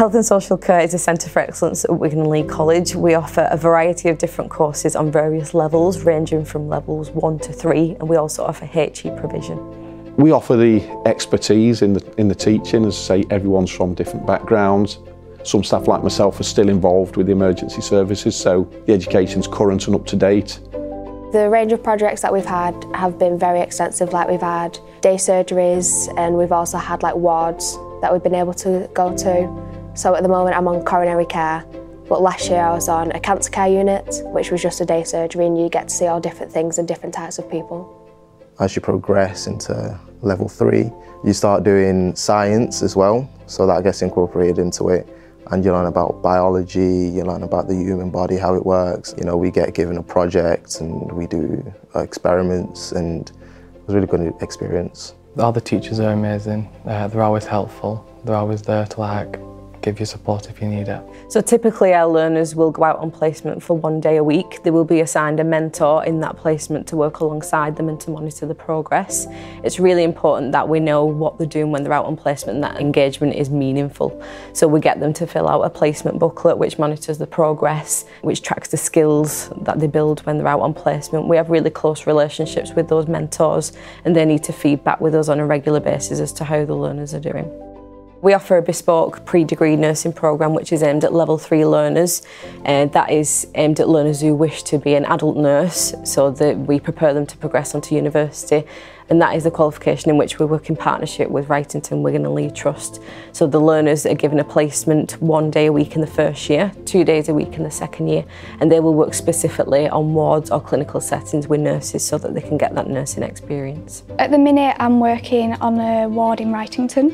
Health and Social Care is a centre for excellence at Wigan and Leigh College. We offer a variety of different courses on various levels, ranging from levels 1 to 3, and we also offer HE provision. We offer the expertise in the, in the teaching, as I say, everyone's from different backgrounds. Some staff like myself are still involved with the emergency services, so the education's current and up to date. The range of projects that we've had have been very extensive, like we've had day surgeries and we've also had like wards that we've been able to go to. So at the moment I'm on coronary care, but last year I was on a cancer care unit, which was just a day surgery and you get to see all different things and different types of people. As you progress into level three, you start doing science as well, so that gets incorporated into it. And you learn about biology, you learn about the human body, how it works. You know, we get given a project and we do experiments and it was a really good experience. All the teachers are amazing. Uh, they're always helpful. They're always there to like give you support if you need it. So typically our learners will go out on placement for one day a week. They will be assigned a mentor in that placement to work alongside them and to monitor the progress. It's really important that we know what they're doing when they're out on placement and that engagement is meaningful. So we get them to fill out a placement booklet which monitors the progress, which tracks the skills that they build when they're out on placement. We have really close relationships with those mentors and they need to feedback with us on a regular basis as to how the learners are doing. We offer a bespoke pre-degree nursing programme which is aimed at level three learners and that is aimed at learners who wish to be an adult nurse so that we prepare them to progress onto university and that is the qualification in which we work in partnership with Wrightington Wigan and Leigh Trust. So the learners are given a placement one day a week in the first year, two days a week in the second year, and they will work specifically on wards or clinical settings with nurses so that they can get that nursing experience. At the minute I'm working on a ward in Wrightington,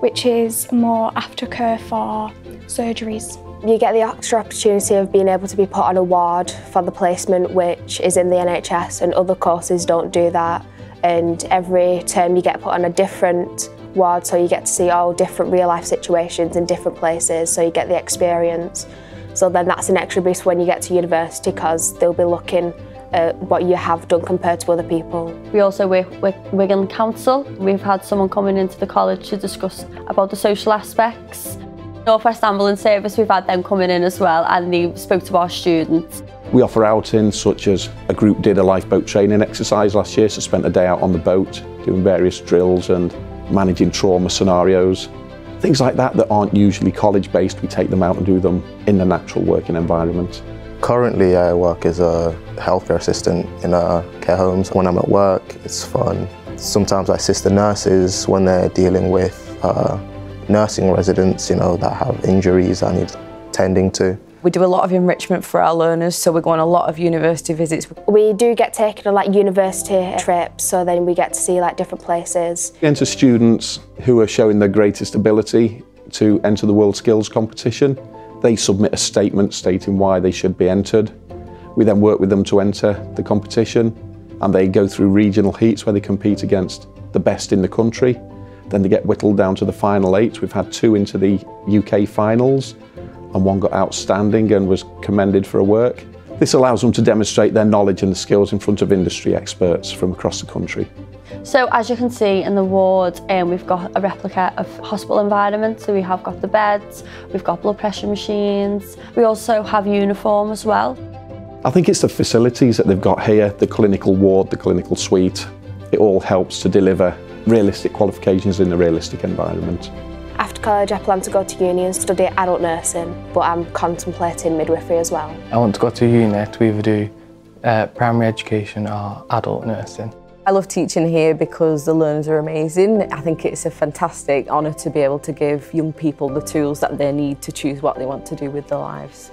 which is more aftercare for surgeries. You get the extra opportunity of being able to be put on a ward for the placement which is in the NHS and other courses don't do that and every term you get put on a different ward so you get to see all different real life situations in different places so you get the experience. So then that's an extra boost when you get to university because they'll be looking at what you have done compared to other people. We also work with Wigan Council. We've had someone coming into the college to discuss about the social aspects. North West Ambulance Service, we've had them coming in as well and they spoke to our students. We offer outings such as a group did a lifeboat training exercise last year, so spent a day out on the boat doing various drills and managing trauma scenarios. Things like that that aren't usually college based, we take them out and do them in the natural working environment. Currently I work as a healthcare assistant in a care homes. When I'm at work, it's fun. Sometimes I assist the nurses when they're dealing with uh, nursing residents, you know, that have injuries I need tending to. We do a lot of enrichment for our learners, so we go on a lot of university visits. We do get taken on like university trips, so then we get to see like different places. We enter students who are showing their greatest ability to enter the World Skills competition. They submit a statement stating why they should be entered. We then work with them to enter the competition and they go through regional heats where they compete against the best in the country. Then they get whittled down to the final eight. We've had two into the UK finals and one got outstanding and was commended for a work. This allows them to demonstrate their knowledge and skills in front of industry experts from across the country. So as you can see in the ward, um, we've got a replica of hospital environment. So we have got the beds, we've got blood pressure machines. We also have uniform as well. I think it's the facilities that they've got here, the clinical ward, the clinical suite. It all helps to deliver realistic qualifications in a realistic environment. After college I plan to go to uni and study adult nursing, but I'm contemplating midwifery as well. I want to go to uni to either do uh, primary education or adult nursing. I love teaching here because the learners are amazing. I think it's a fantastic honour to be able to give young people the tools that they need to choose what they want to do with their lives.